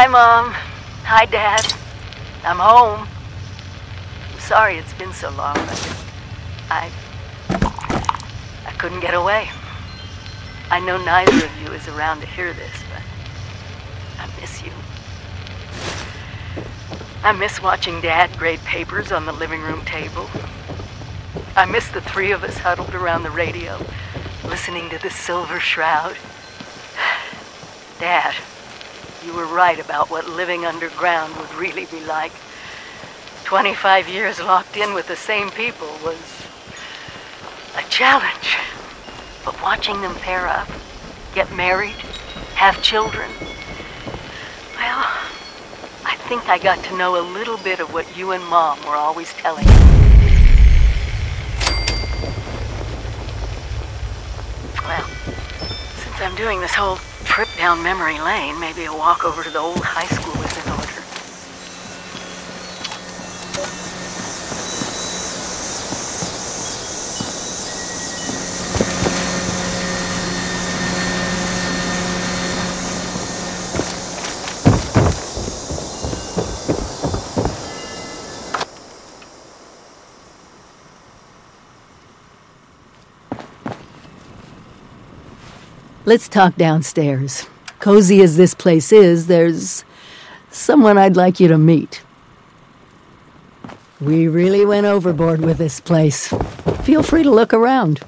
Hi, Mom. Hi, Dad. I'm home. I'm sorry it's been so long, I. I couldn't get away. I know neither of you is around to hear this, but I miss you. I miss watching Dad grade papers on the living room table. I miss the three of us huddled around the radio, listening to the Silver Shroud. Dad, you were right about what living underground would really be like. 25 years locked in with the same people was a challenge. But watching them pair up, get married, have children, well, I think I got to know a little bit of what you and Mom were always telling me. Well, since I'm doing this whole trip down memory lane, maybe a walk over to the old high school is in order. Let's talk downstairs. Cozy as this place is, there's someone I'd like you to meet. We really went overboard with this place. Feel free to look around.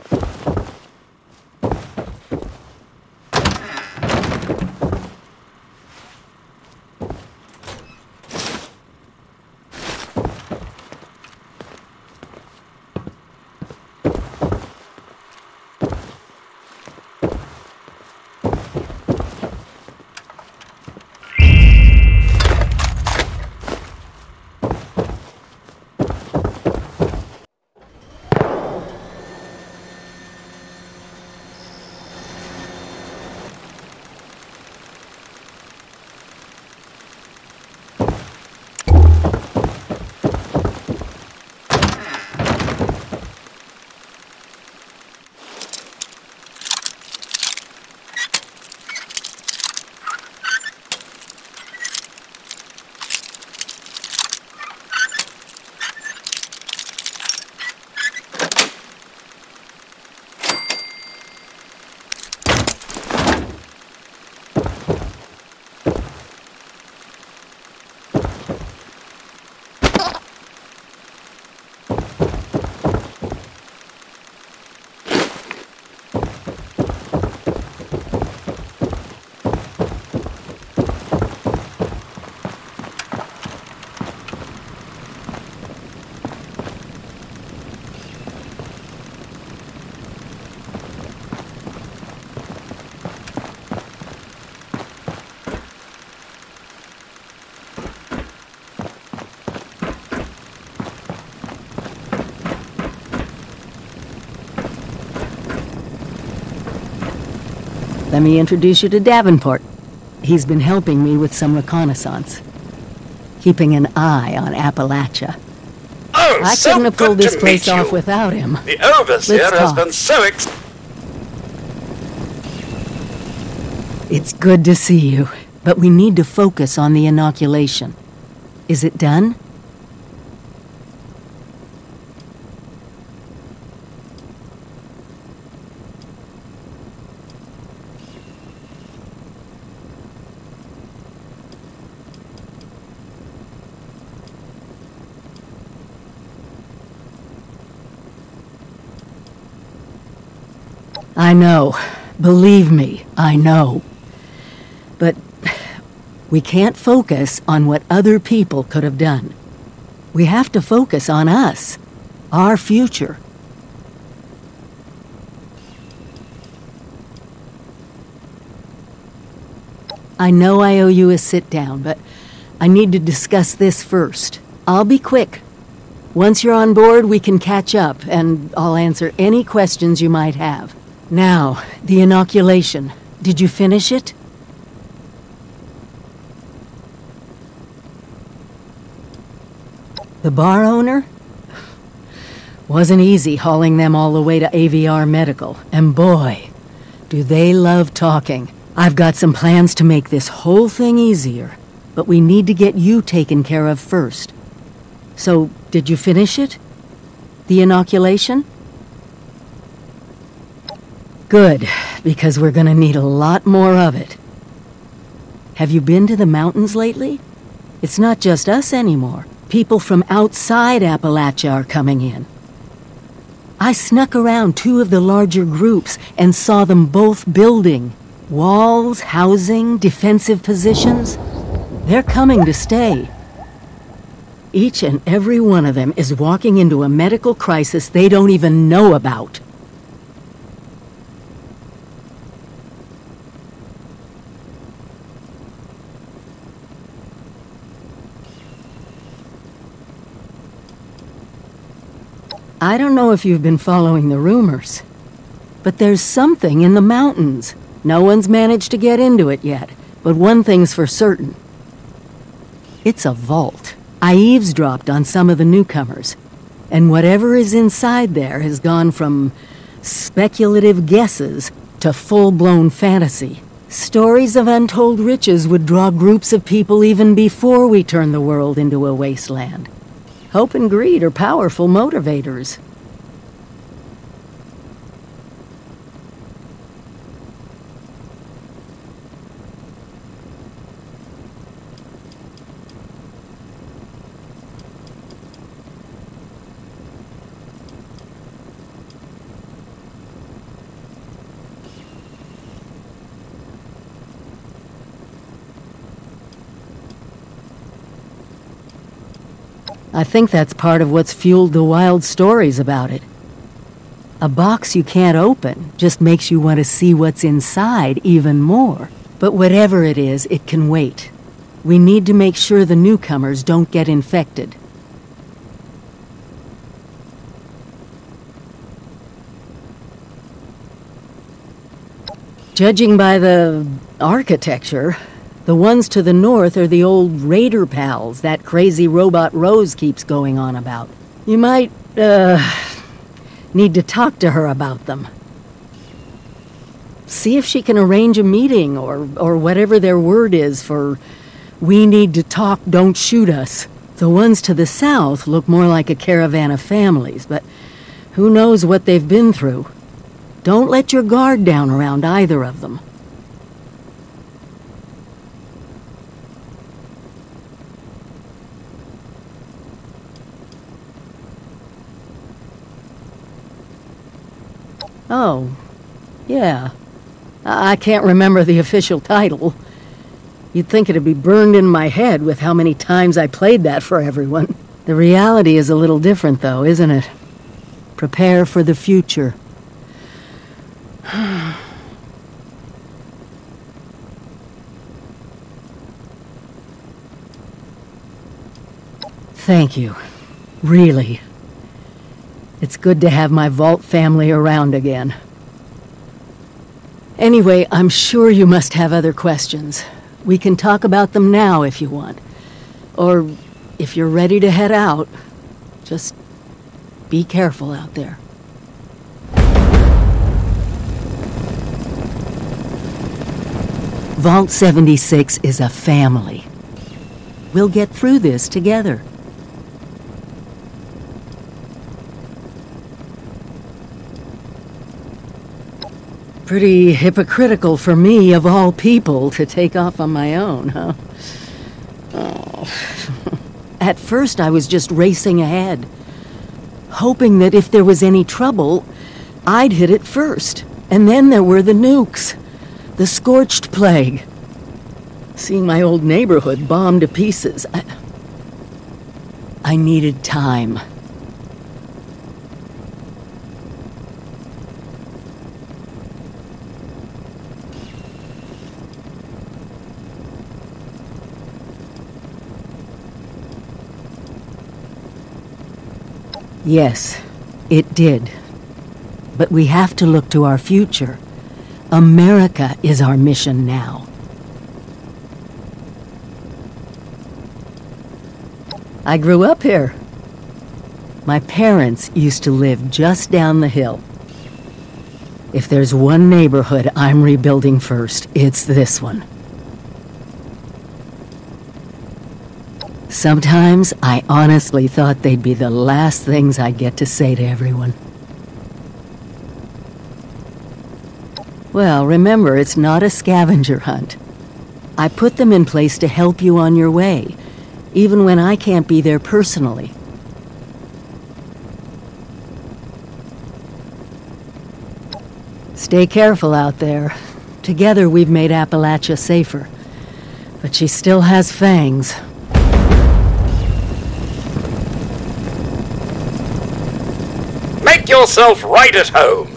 Let me introduce you to Davenport. He's been helping me with some reconnaissance. Keeping an eye on Appalachia. Oh, I so couldn't have pulled this place off without him. The overseer Let's has talk. been so ex- It's good to see you, but we need to focus on the inoculation. Is it done? I know. Believe me, I know. But we can't focus on what other people could have done. We have to focus on us, our future. I know I owe you a sit down, but I need to discuss this first. I'll be quick. Once you're on board, we can catch up, and I'll answer any questions you might have. Now, the inoculation. Did you finish it? The bar owner? Wasn't easy hauling them all the way to AVR Medical, and boy, do they love talking. I've got some plans to make this whole thing easier. but we need to get you taken care of first. So, did you finish it? The inoculation? Good, because we're gonna need a lot more of it. Have you been to the mountains lately? It's not just us anymore. People from outside Appalachia are coming in. I snuck around two of the larger groups and saw them both building. Walls, housing, defensive positions. They're coming to stay. Each and every one of them is walking into a medical crisis they don't even know about. I don't know if you've been following the rumors, but there's something in the mountains. No one's managed to get into it yet, but one thing's for certain. It's a vault. I eavesdropped on some of the newcomers, and whatever is inside there has gone from speculative guesses to full-blown fantasy. Stories of untold riches would draw groups of people even before we turn the world into a wasteland. Hope and greed are powerful motivators. I think that's part of what's fueled the wild stories about it. A box you can't open just makes you want to see what's inside even more. But whatever it is, it can wait. We need to make sure the newcomers don't get infected. Judging by the architecture, the ones to the north are the old raider pals that crazy robot Rose keeps going on about. You might, uh, need to talk to her about them. See if she can arrange a meeting or, or whatever their word is for we need to talk, don't shoot us. The ones to the south look more like a caravan of families, but who knows what they've been through. Don't let your guard down around either of them. Oh, yeah. I can't remember the official title. You'd think it'd be burned in my head with how many times I played that for everyone. The reality is a little different, though, isn't it? Prepare for the future. Thank you. Really. It's good to have my Vault family around again. Anyway, I'm sure you must have other questions. We can talk about them now if you want. Or if you're ready to head out, just be careful out there. Vault 76 is a family. We'll get through this together. Pretty hypocritical for me, of all people, to take off on my own, huh? Oh. At first, I was just racing ahead, hoping that if there was any trouble, I'd hit it first. And then there were the nukes, the scorched plague. Seeing my old neighborhood bombed to pieces, I, I needed time. Yes, it did. But we have to look to our future. America is our mission now. I grew up here. My parents used to live just down the hill. If there's one neighborhood I'm rebuilding first, it's this one. Sometimes I honestly thought they'd be the last things I'd get to say to everyone. Well, remember, it's not a scavenger hunt. I put them in place to help you on your way, even when I can't be there personally. Stay careful out there. Together we've made Appalachia safer. But she still has fangs. Make yourself right at home.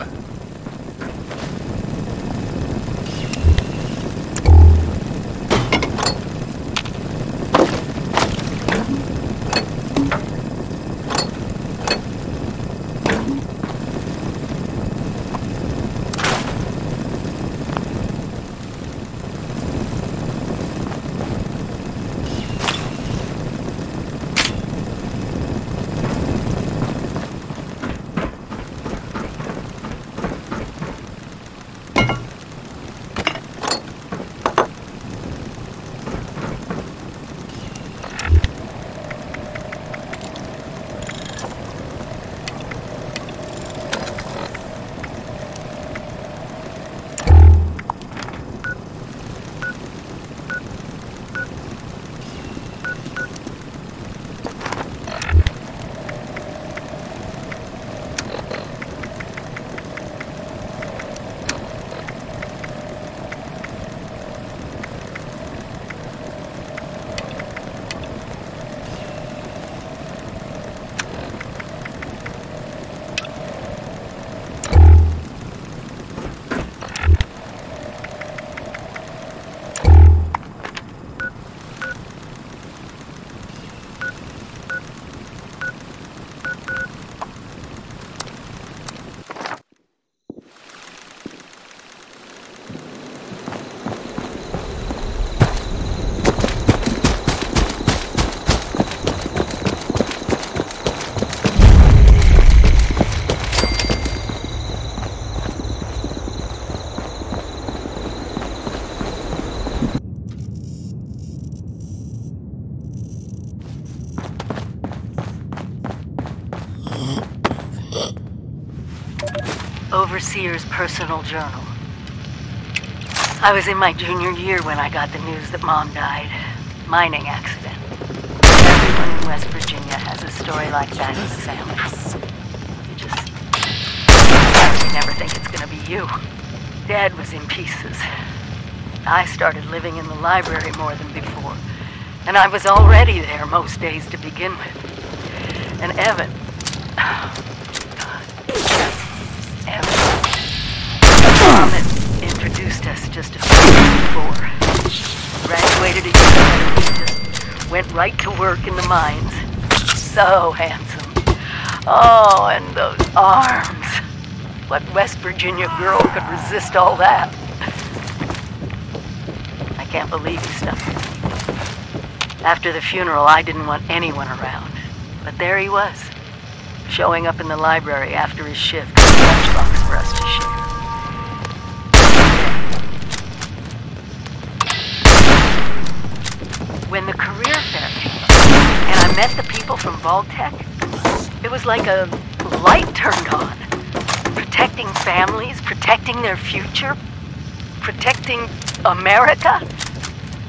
Overseer's personal journal. I was in my junior year when I got the news that Mom died. Mining accident. Everyone in West Virginia has a story like that in the family. You just... You never think it's gonna be you. Dad was in pieces. I started living in the library more than before. And I was already there most days to begin with. And Evan... work in the mines. So handsome. Oh, and those arms. What West Virginia girl could resist all that? I can't believe he stuck with me. After the funeral, I didn't want anyone around. But there he was, showing up in the library after his shift Vault-Tec, it was like a light turned on. Protecting families, protecting their future, protecting America.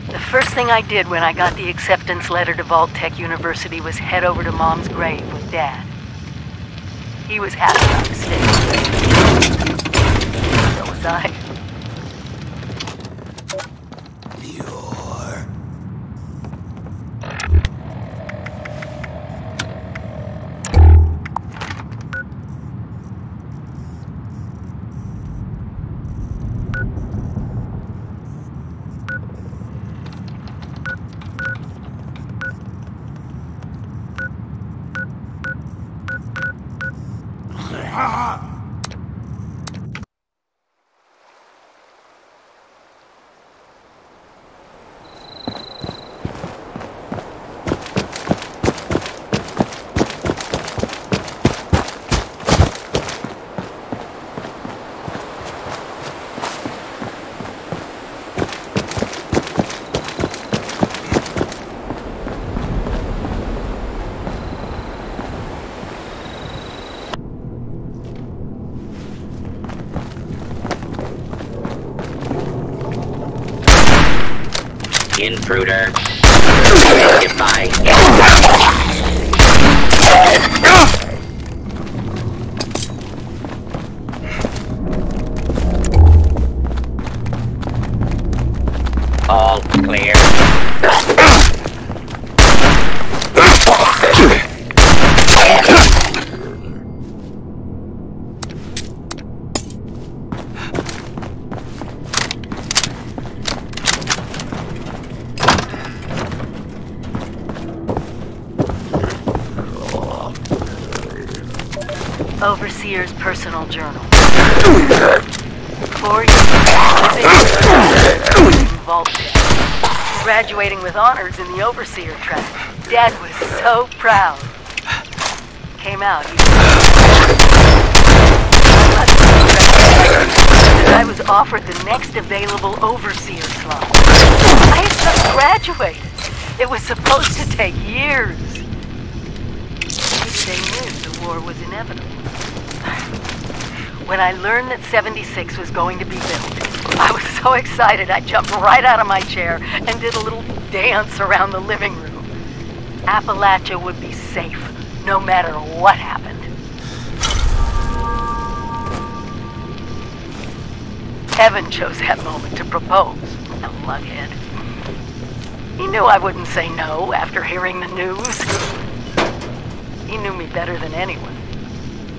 The first thing I did when I got the acceptance letter to Vault-Tec University was head over to Mom's grave with Dad. He was happy I was staying. So was I. intruder. Personal journal. Four years living Vault Graduating with honors in the Overseer track. Dad was so proud. Came out. I was offered the next available Overseer slot. I had just graduated. It was supposed to take years. They knew the war was inevitable. When I learned that 76 was going to be built, I was so excited I jumped right out of my chair and did a little dance around the living room. Appalachia would be safe, no matter what happened. Evan chose that moment to propose, a lughead. He knew I wouldn't say no after hearing the news. He knew me better than anyone.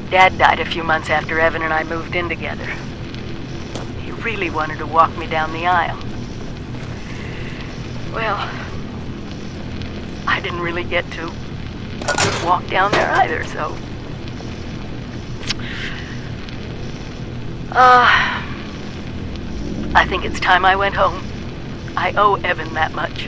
Dad died a few months after Evan and I moved in together. He really wanted to walk me down the aisle. Well, I didn't really get to walk down there either, so. Uh, I think it's time I went home. I owe Evan that much.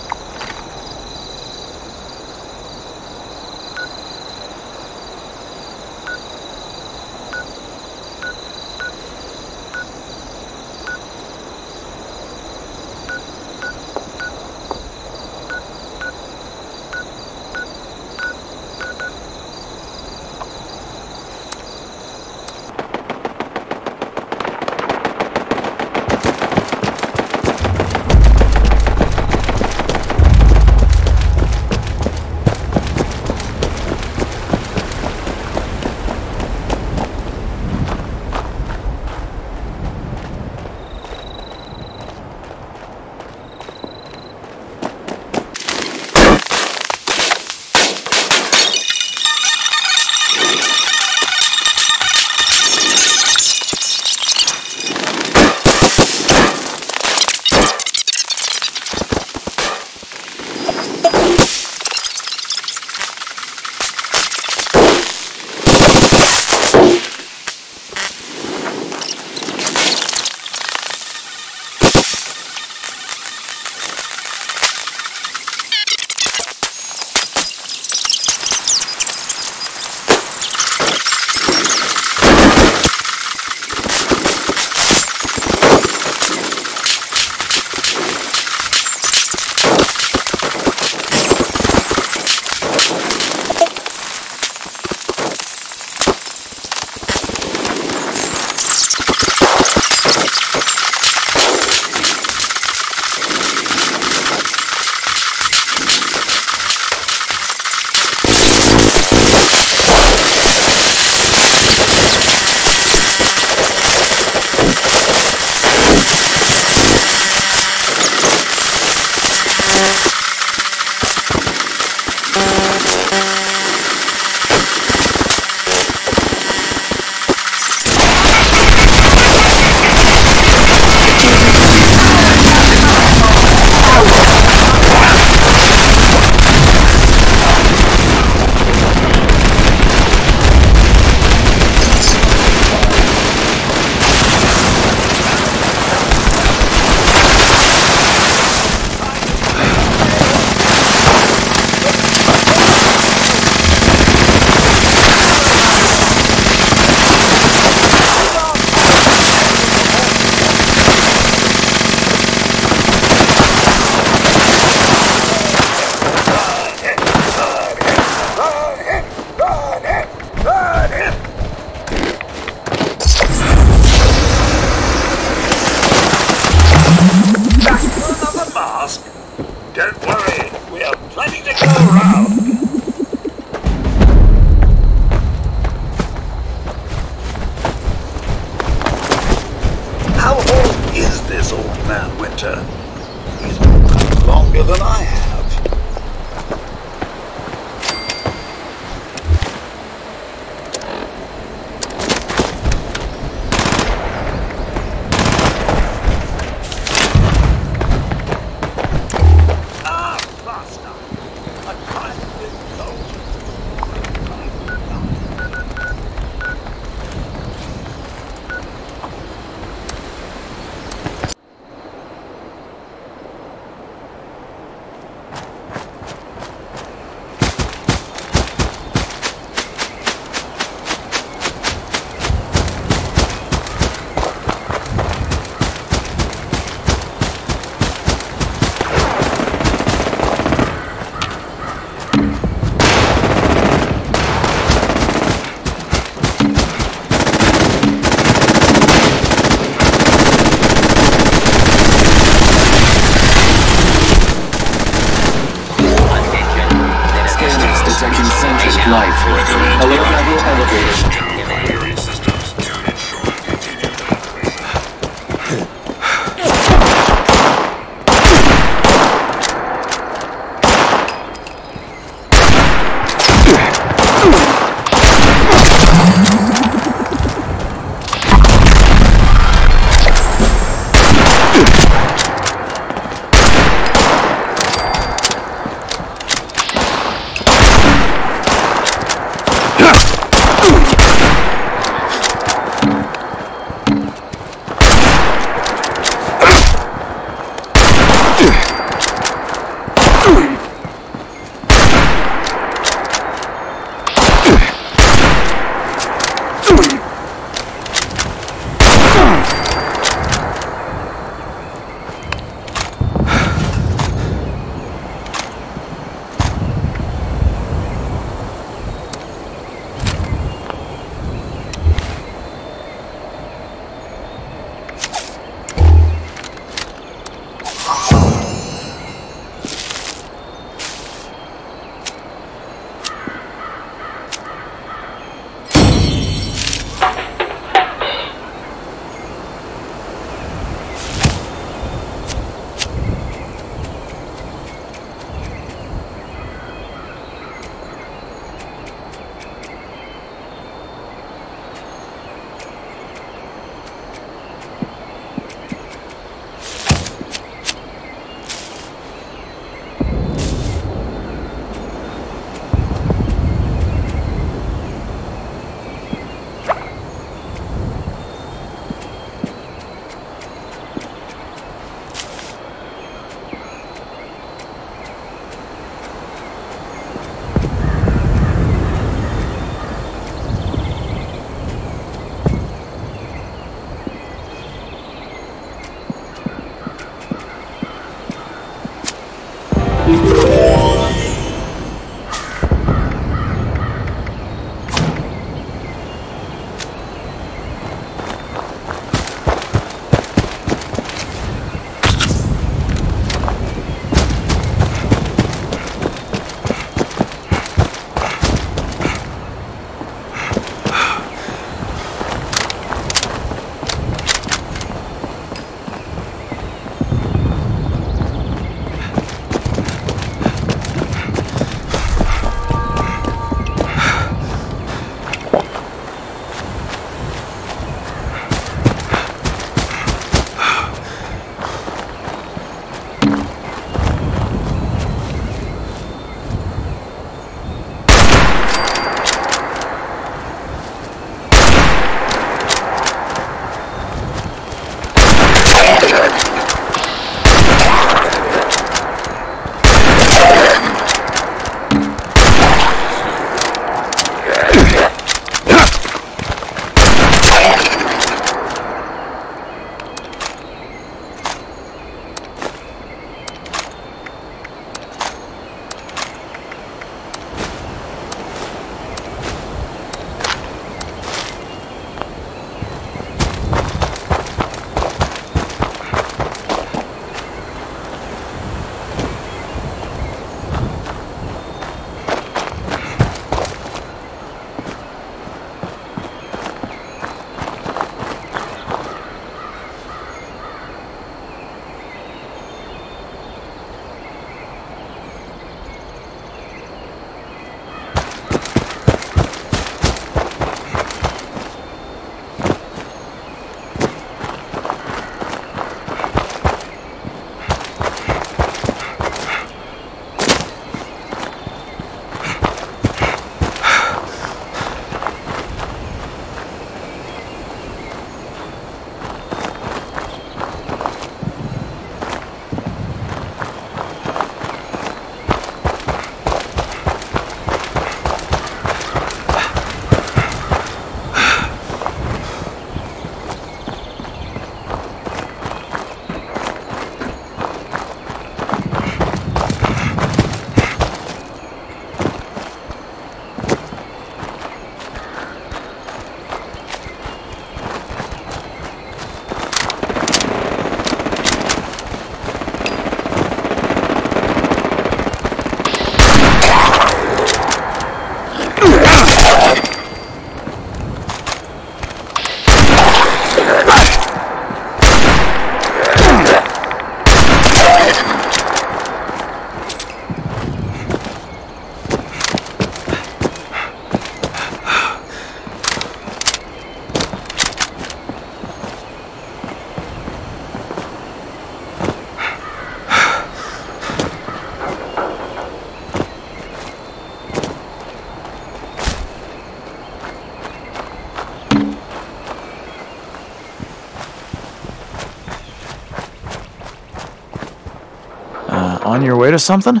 On your way to something?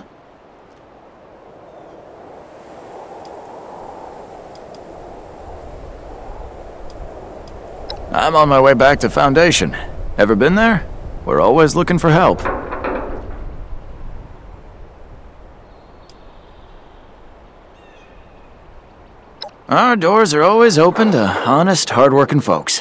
I'm on my way back to Foundation. Ever been there? We're always looking for help. Our doors are always open to honest, hardworking folks.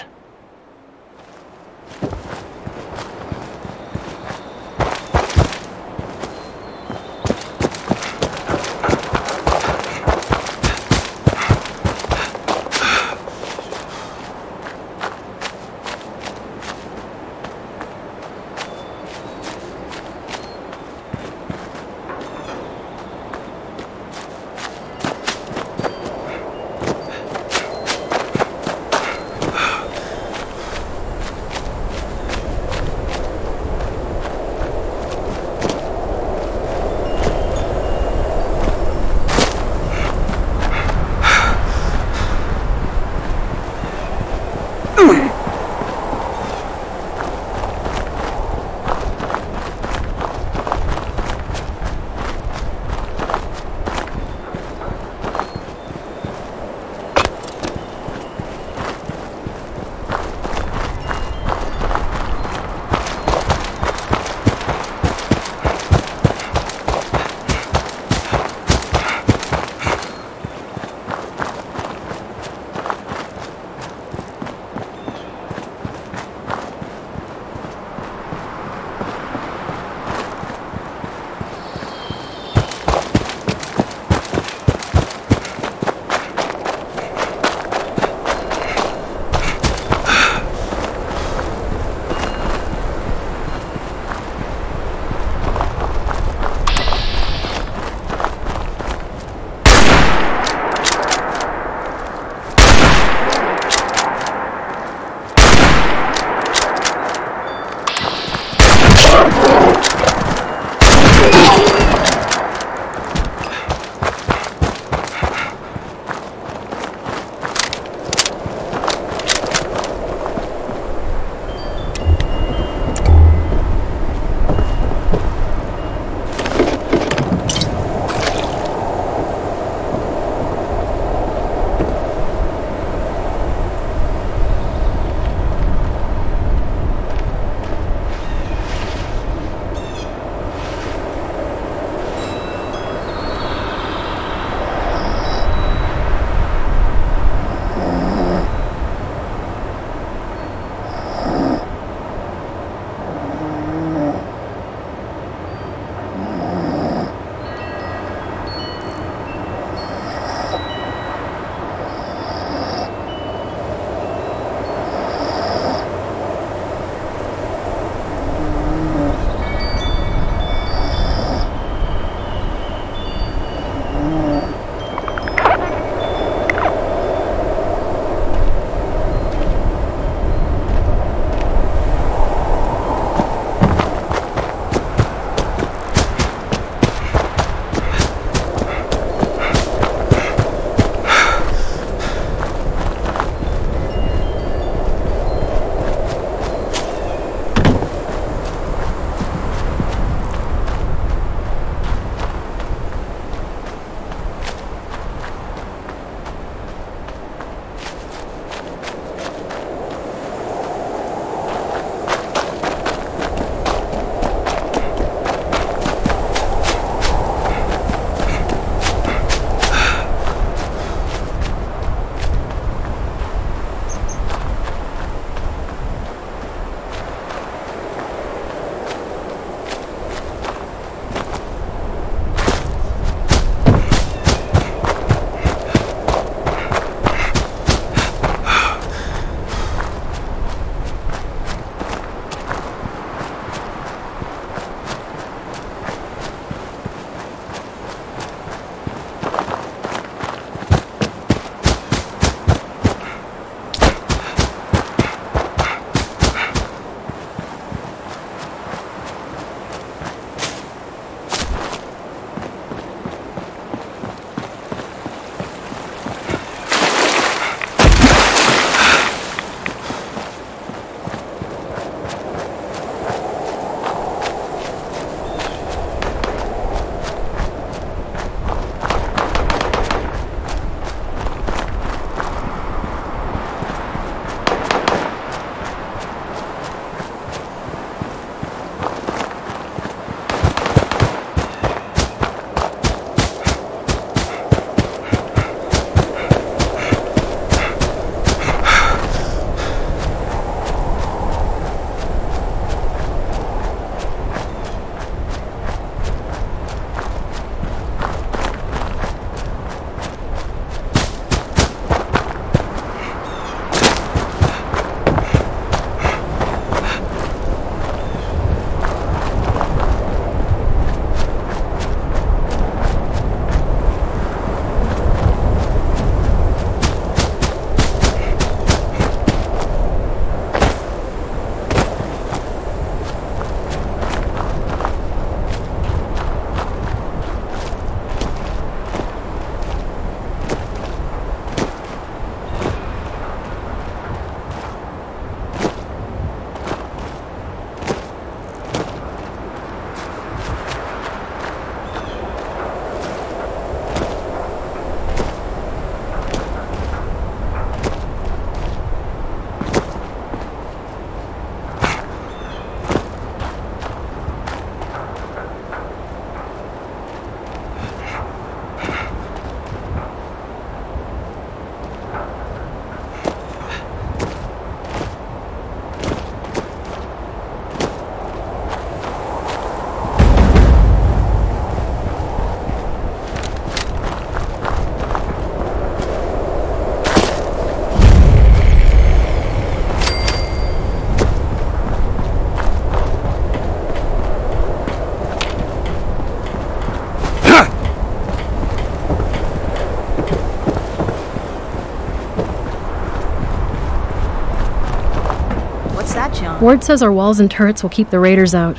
Ward says our walls and turrets will keep the raiders out.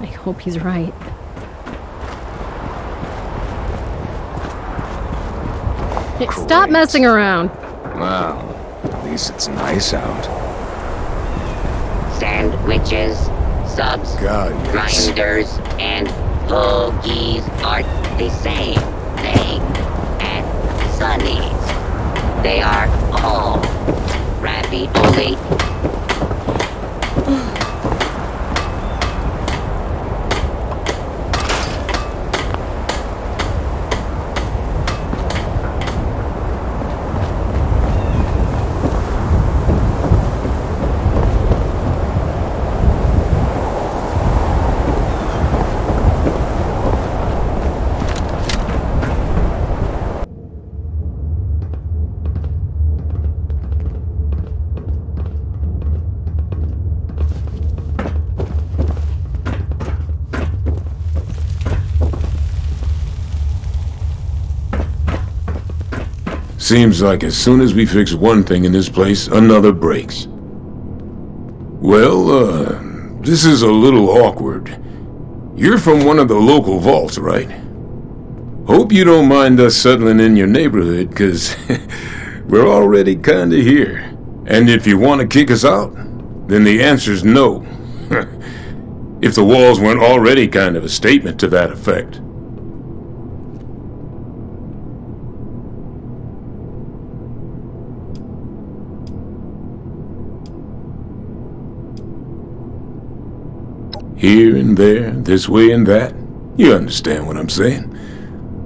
I hope he's right. Hey, stop messing around. Well, at least it's nice out. Sandwiches, subs, God, yes. grinders, and hoagies are the same thing at Sunny's. They are all ravioli. Seems like as soon as we fix one thing in this place, another breaks. Well, uh, this is a little awkward. You're from one of the local vaults, right? Hope you don't mind us settling in your neighborhood, cause we're already kinda here. And if you want to kick us out, then the answer's no. if the walls weren't already kind of a statement to that effect. Here and there, this way and that. You understand what I'm saying.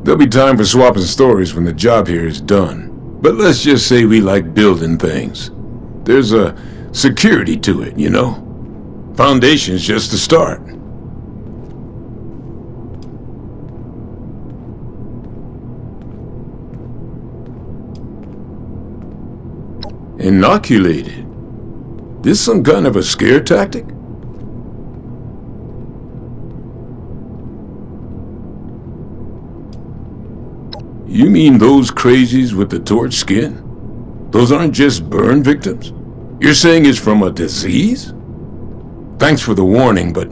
There'll be time for swapping stories when the job here is done. But let's just say we like building things. There's a security to it, you know? Foundation's just the start. Inoculated? This some kind of a scare tactic? You mean those crazies with the torch skin? Those aren't just burn victims? You're saying it's from a disease? Thanks for the warning, but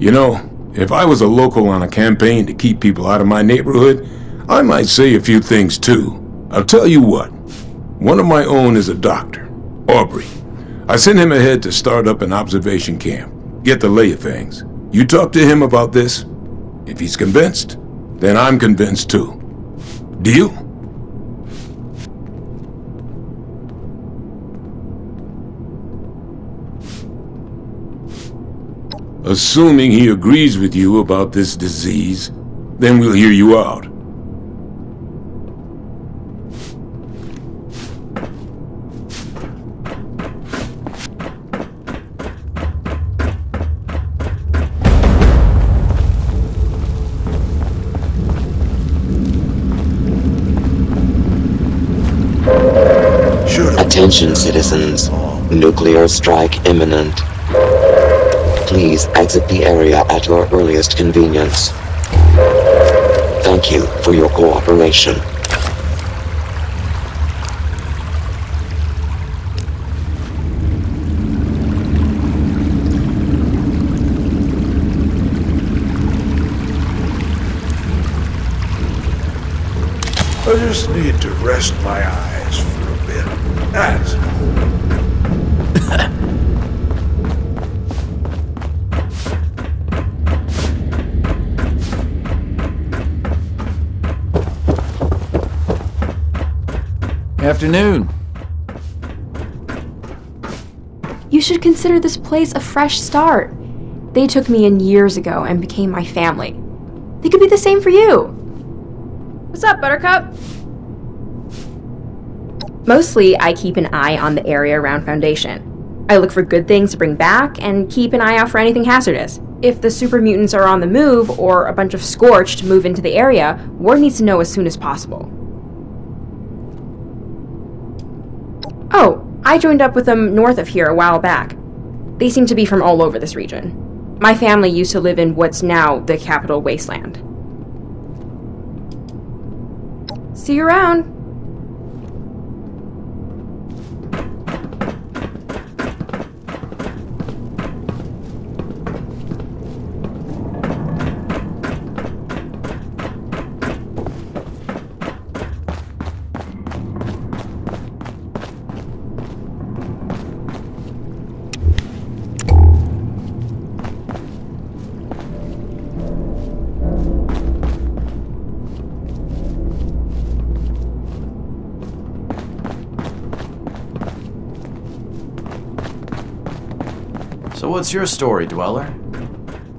you know, if I was a local on a campaign to keep people out of my neighborhood, I might say a few things too. I'll tell you what. One of my own is a doctor, Aubrey. I sent him ahead to start up an observation camp, get the lay of things. You talk to him about this. If he's convinced, then I'm convinced too. Deal? Assuming he agrees with you about this disease, then we'll hear you out. Citizens. Nuclear strike imminent. Please exit the area at your earliest convenience. Thank you for your cooperation. I just need to rest my eyes for a bit. That's Afternoon. You should consider this place a fresh start. They took me in years ago and became my family. They could be the same for you. What's up, Buttercup? Mostly, I keep an eye on the area around Foundation. I look for good things to bring back and keep an eye out for anything hazardous. If the super mutants are on the move or a bunch of Scorched move into the area, Ward needs to know as soon as possible. Oh, I joined up with them north of here a while back. They seem to be from all over this region. My family used to live in what's now the capital wasteland. See you around. What's your story, Dweller?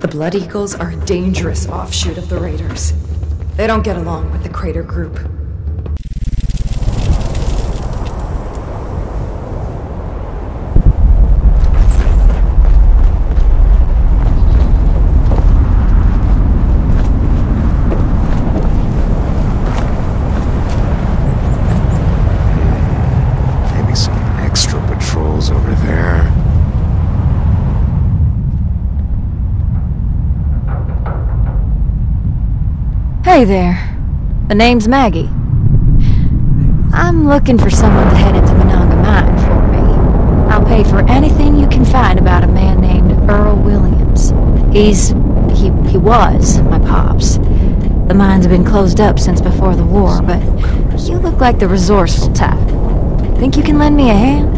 The Blood Eagles are a dangerous offshoot of the Raiders. They don't get along with the Crater Group. Maybe some extra patrols over there. Hey there. The name's Maggie. I'm looking for someone to head into Monongah Mine for me. I'll pay for anything you can find about a man named Earl Williams. He's. he, he was my pops. The mine's been closed up since before the war, but you look like the resourceful type. Think you can lend me a hand?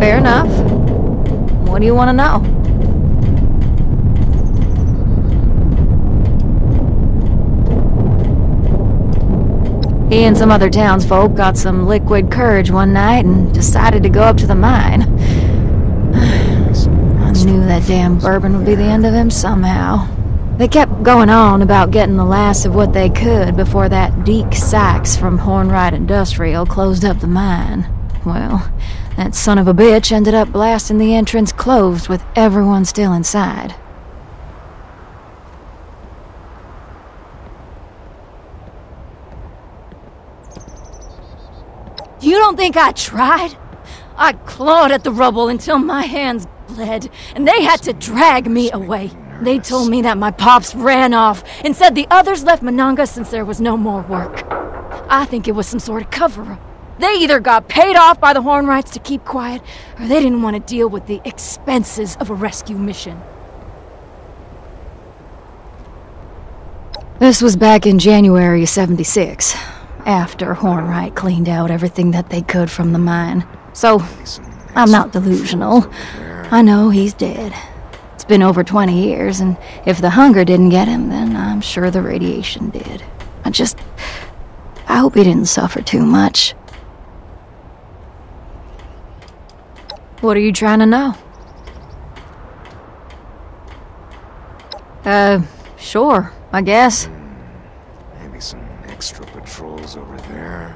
Fair enough. What do you want to know? He and some other townsfolk got some liquid courage one night and decided to go up to the mine. I knew that damn bourbon would be the end of him somehow. They kept going on about getting the last of what they could before that Deke Sykes from Hornwright Industrial closed up the mine. Well, that son of a bitch ended up blasting the entrance closed with everyone still inside. You don't think I tried? I clawed at the rubble until my hands bled, and they had to drag me away. They told me that my pops ran off and said the others left Monongah since there was no more work. I think it was some sort of cover up. They either got paid off by the Hornwrights to keep quiet, or they didn't want to deal with the expenses of a rescue mission. This was back in January of 76, after Hornwright cleaned out everything that they could from the mine. So, I'm not delusional. I know he's dead. It's been over 20 years, and if the hunger didn't get him, then I'm sure the radiation did. I just. I hope he didn't suffer too much. What are you trying to know? Uh, sure, I guess. Maybe some extra patrols over there.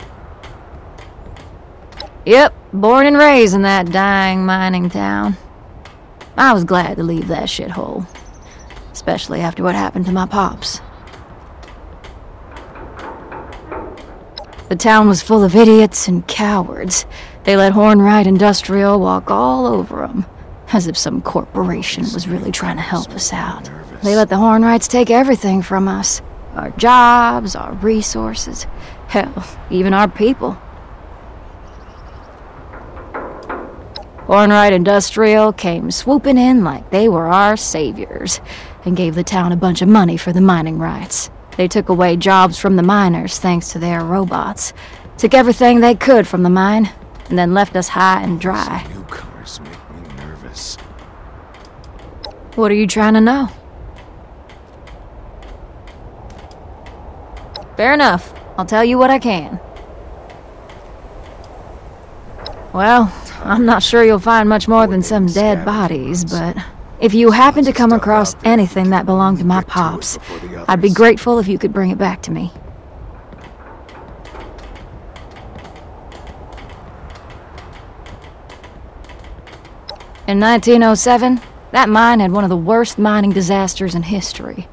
Yep, born and raised in that dying mining town. I was glad to leave that shithole. Especially after what happened to my pops. The town was full of idiots and cowards. They let Hornwright Industrial walk all over them. As if some corporation was really trying to help us out. They let the Hornwrights take everything from us. Our jobs, our resources. Hell, even our people. Hornwright Industrial came swooping in like they were our saviors and gave the town a bunch of money for the mining rights. They took away jobs from the miners thanks to their robots, took everything they could from the mine, and then left us high and dry. Newcomers make me nervous. What are you trying to know? Fair enough. I'll tell you what I can. Well, I'm not sure you'll find much more than some dead bodies, but if you happen to come across anything that belonged to my pops, I'd be grateful if you could bring it back to me. In 1907, that mine had one of the worst mining disasters in history.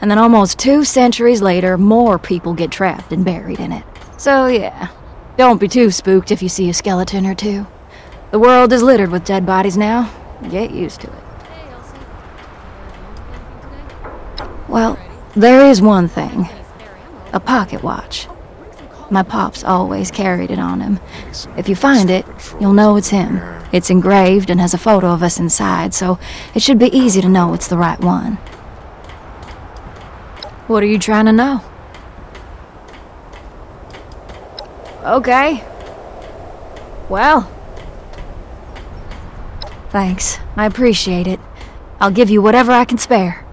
And then almost two centuries later, more people get trapped and buried in it. So, yeah, don't be too spooked if you see a skeleton or two. The world is littered with dead bodies now. Get used to it. Well, there is one thing a pocket watch. My pops always carried it on him. If you find it, you'll know it's him. It's engraved and has a photo of us inside, so it should be easy to know it's the right one. What are you trying to know? Okay. Well. Thanks. I appreciate it. I'll give you whatever I can spare.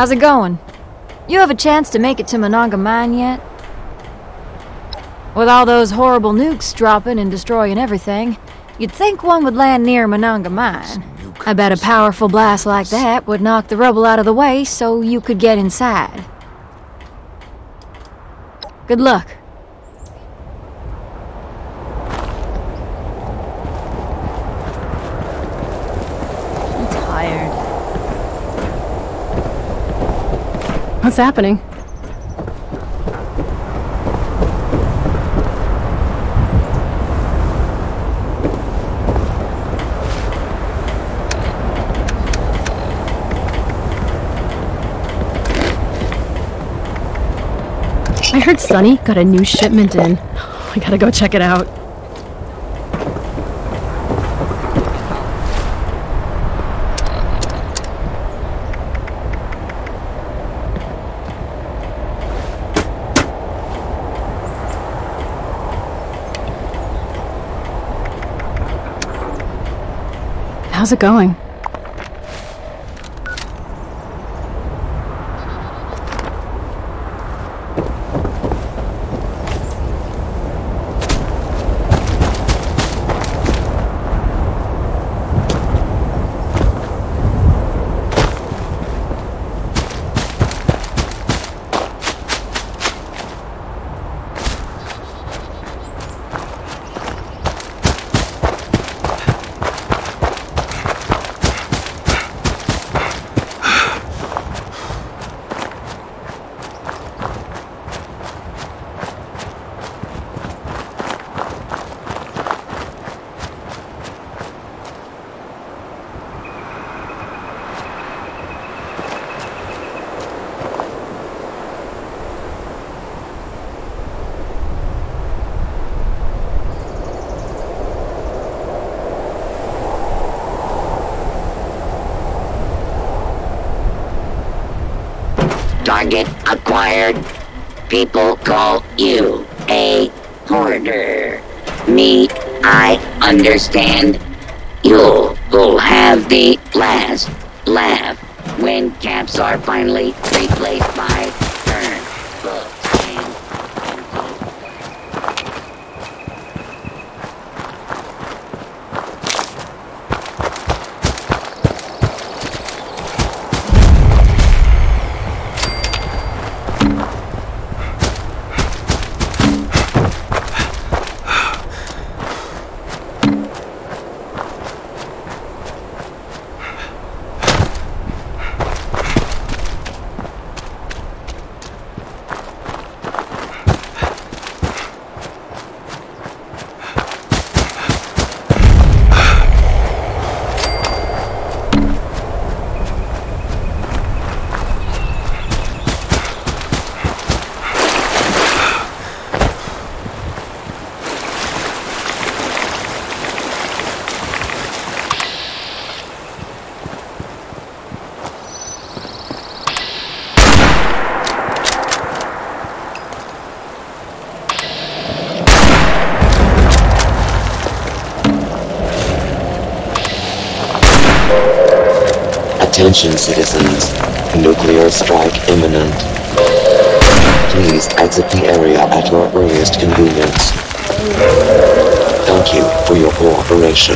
How's it going? You have a chance to make it to Monongah Mine yet? With all those horrible nukes dropping and destroying everything, you'd think one would land near Monongah Mine. I bet a powerful blast like that would knock the rubble out of the way so you could get inside. Good luck. I'm tired. What's happening? I heard Sunny got a new shipment in. I gotta go check it out. How's it going? Acquired. People call you a hoarder. Me, I understand. You will have the last laugh when caps are finally replaced by turn books and Attention citizens. Nuclear strike imminent. Please exit the area at your earliest convenience. Thank you for your cooperation.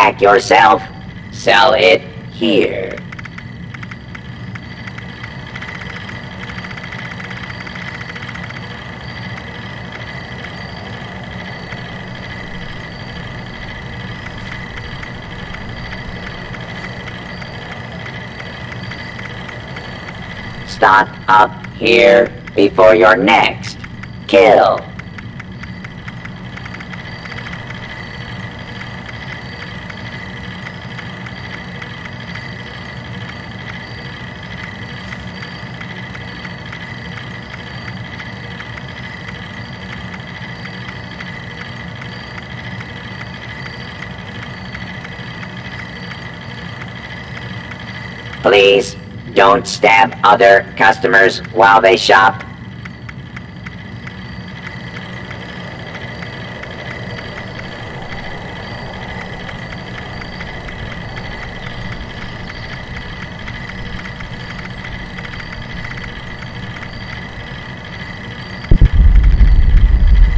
Back yourself? Sell it here. Stop up here before your next kill. Please don't stab other customers while they shop.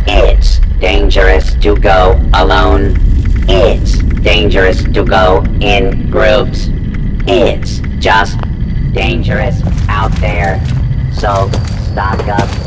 It's dangerous to go alone. It's dangerous to go in groups. It's just dangerous out there. So stock up.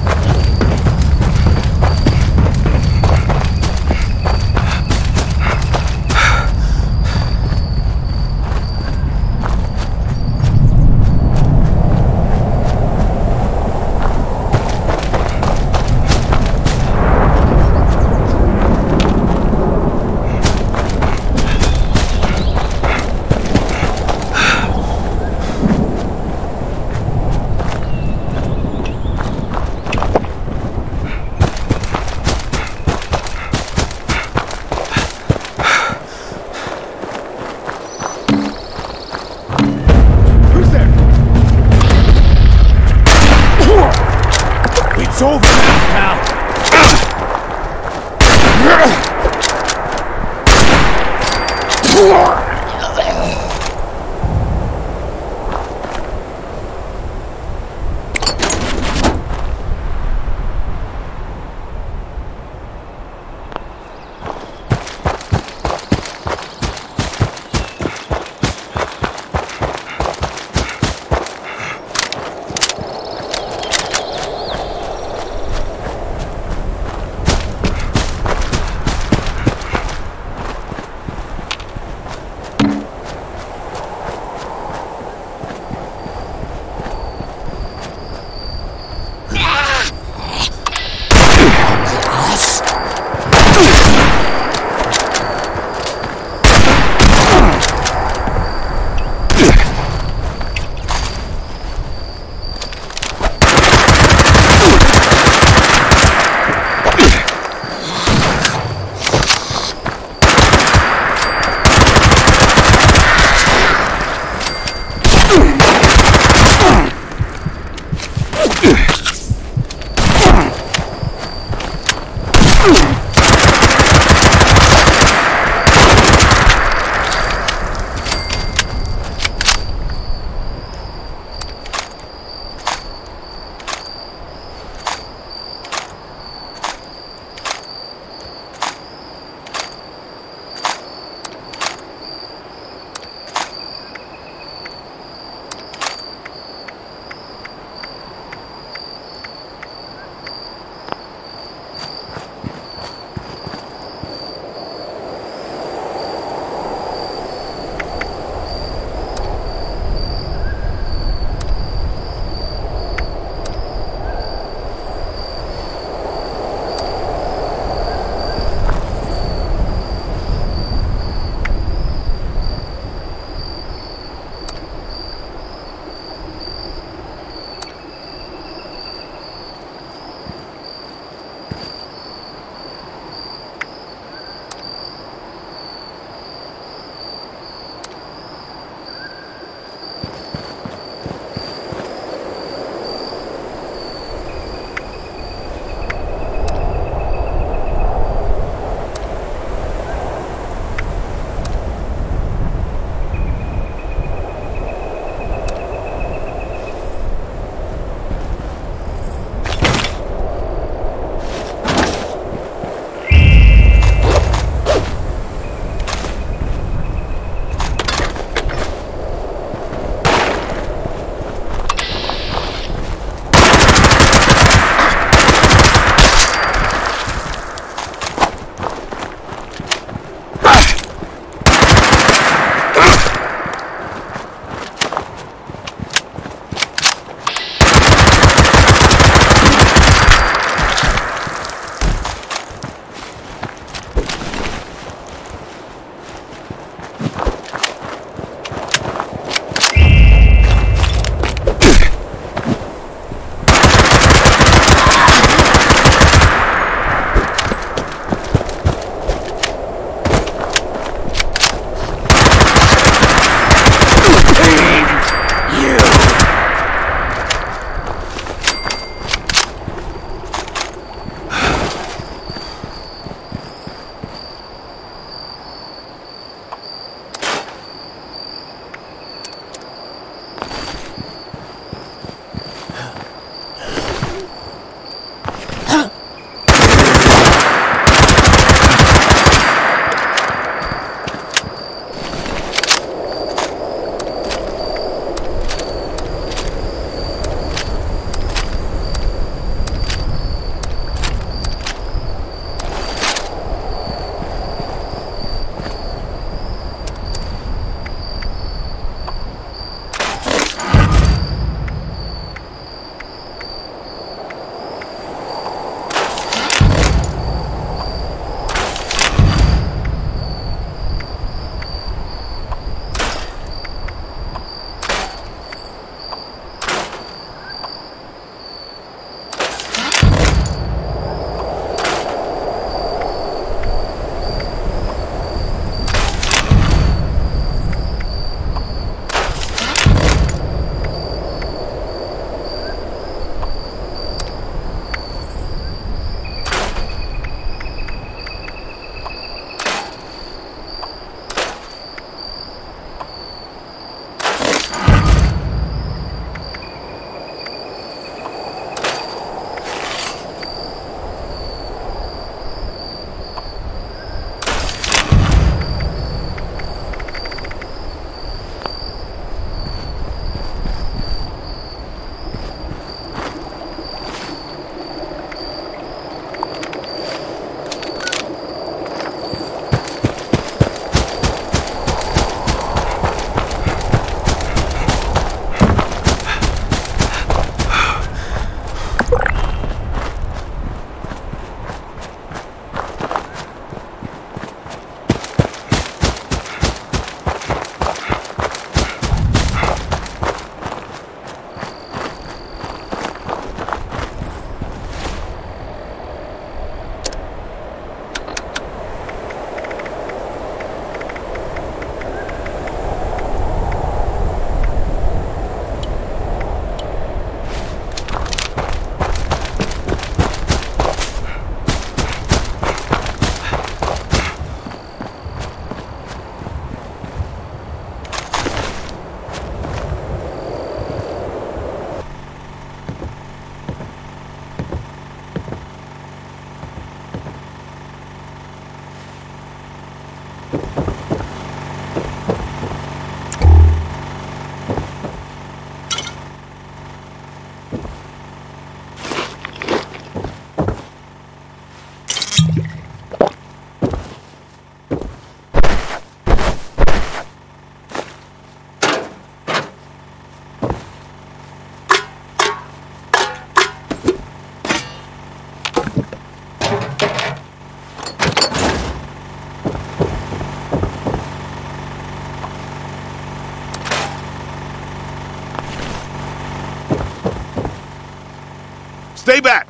Stay back!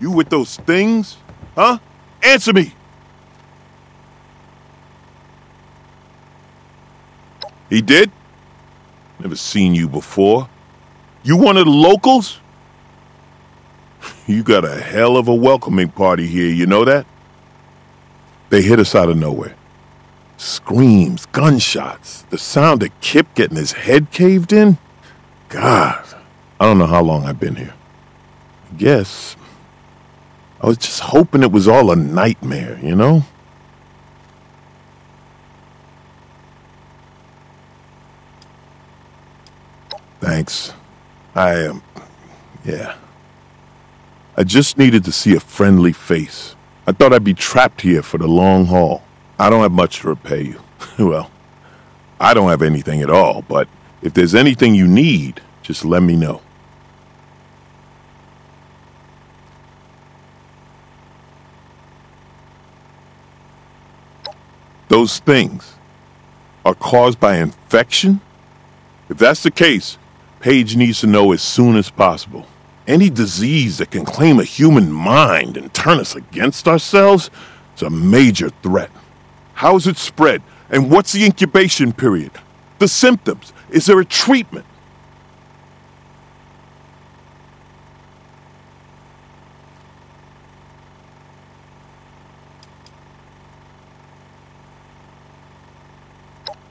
You with those things? Huh? Answer me! He did? Never seen you before. You one of the locals? You got a hell of a welcoming party here, you know that? They hit us out of nowhere. Screams, gunshots, the sound of Kip getting his head caved in. God, I don't know how long I've been here. Guess I was just hoping it was all a nightmare, you know? Thanks. I am. Um, yeah. I just needed to see a friendly face. I thought I'd be trapped here for the long haul. I don't have much to repay you. well, I don't have anything at all, but if there's anything you need, just let me know. Those things are caused by infection? If that's the case, Paige needs to know as soon as possible. Any disease that can claim a human mind and turn us against ourselves is a major threat. How is it spread? And what's the incubation period? The symptoms? Is there a treatment?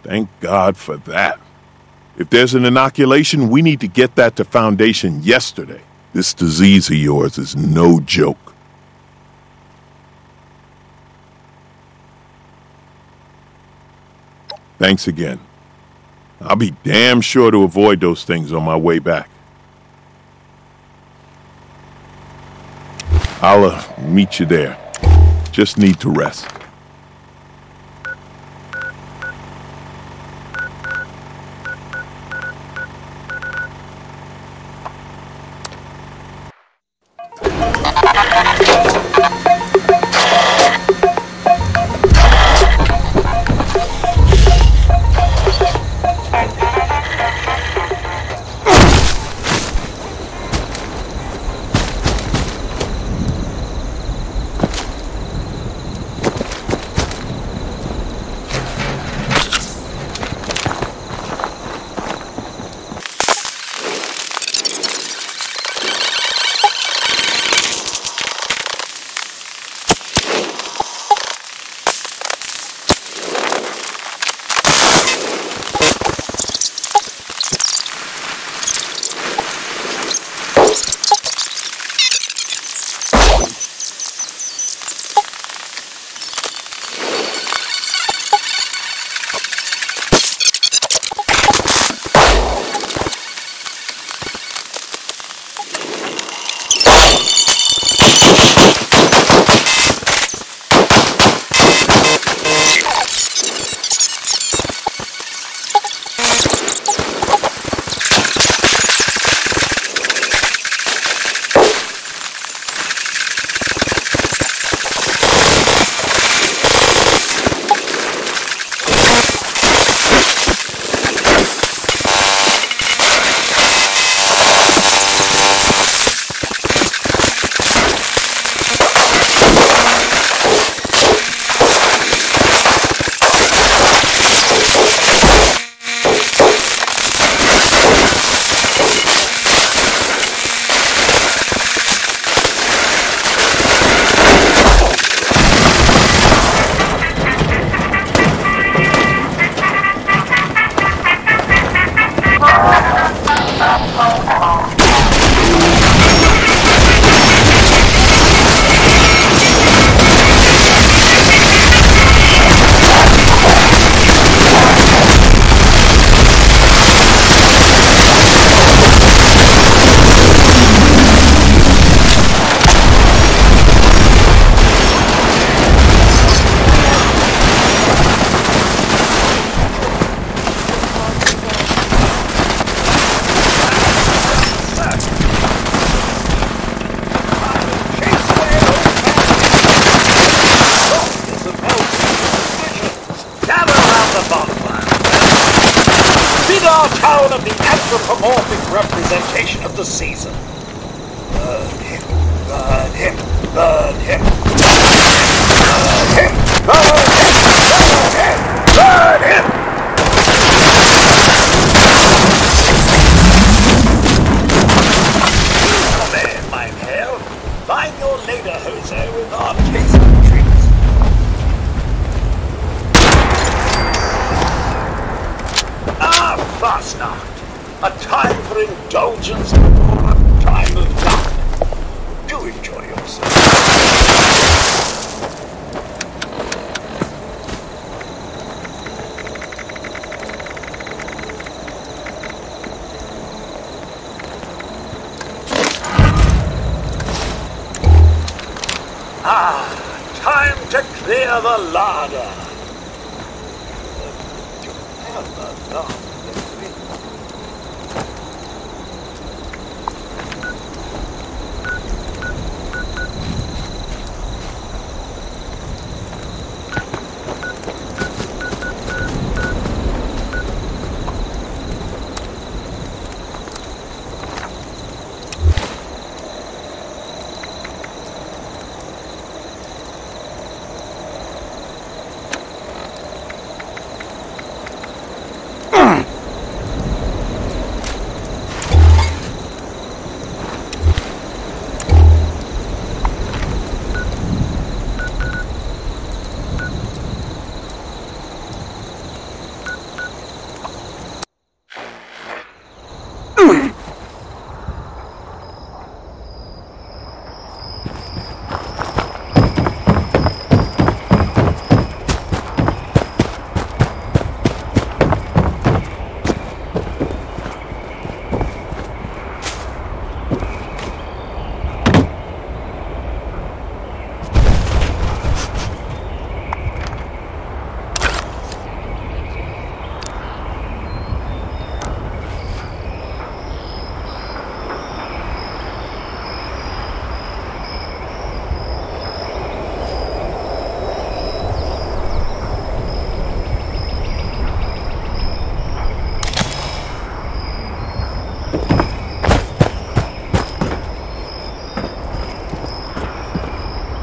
Thank God for that. If there's an inoculation, we need to get that to Foundation yesterday. This disease of yours is no joke. Thanks again. I'll be damn sure to avoid those things on my way back. I'll uh, meet you there. Just need to rest.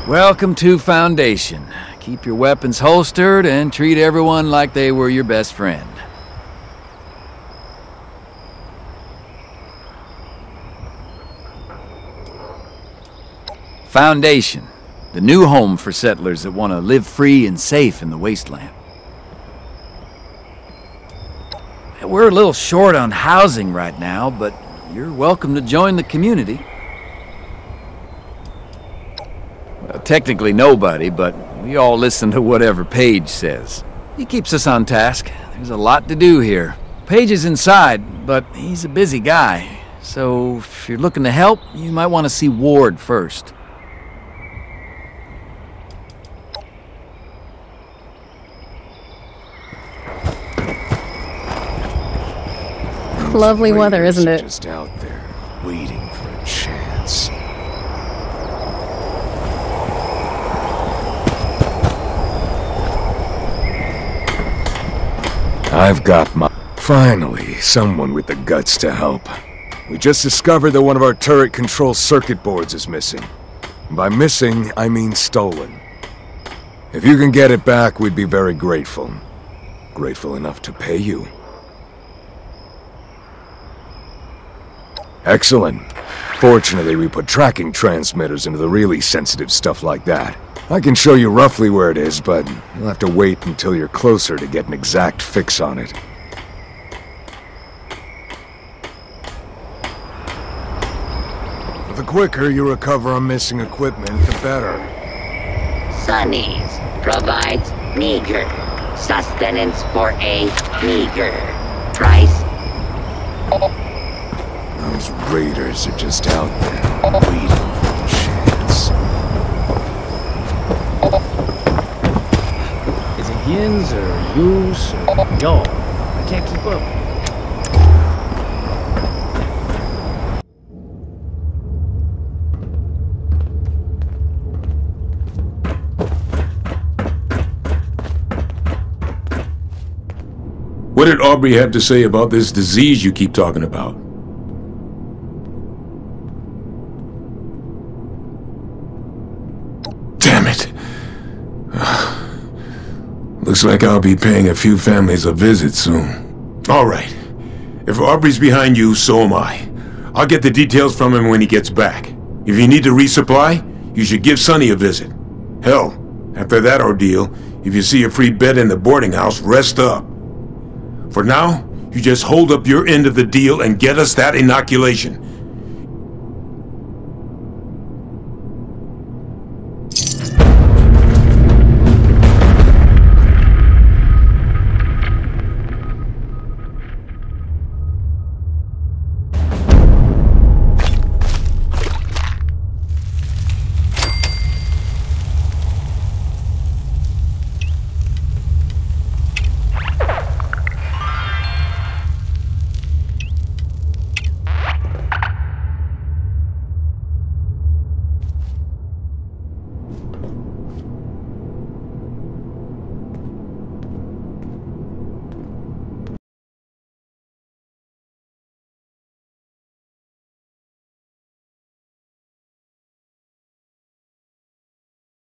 Welcome to Foundation. Keep your weapons holstered and treat everyone like they were your best friend. Foundation, the new home for settlers that want to live free and safe in the wasteland. We're a little short on housing right now, but you're welcome to join the community. Well, technically nobody, but we all listen to whatever Paige says. He keeps us on task. There's a lot to do here. Paige is inside, but he's a busy guy. So if you're looking to help, you might want to see Ward first. Lovely weather, isn't it? Just out there, waiting for a chance. I've got my... Finally, someone with the guts to help. We just discovered that one of our turret control circuit boards is missing. By missing, I mean stolen. If you can get it back, we'd be very grateful. Grateful enough to pay you. Excellent. Fortunately, we put tracking transmitters into the really sensitive stuff like that. I can show you roughly where it is, but you'll have to wait until you're closer to get an exact fix on it. The quicker you recover on missing equipment, the better. Sonny's provides meager sustenance for a meager price. Those raiders are just out there, waiting for a chance. Yins or yoos or y'all? I can't keep up. What did Aubrey have to say about this disease you keep talking about? Damn it. Looks like I'll be paying a few families a visit soon. All right. If Aubrey's behind you, so am I. I'll get the details from him when he gets back. If you need to resupply, you should give Sonny a visit. Hell, after that ordeal, if you see a free bed in the boarding house, rest up. For now, you just hold up your end of the deal and get us that inoculation.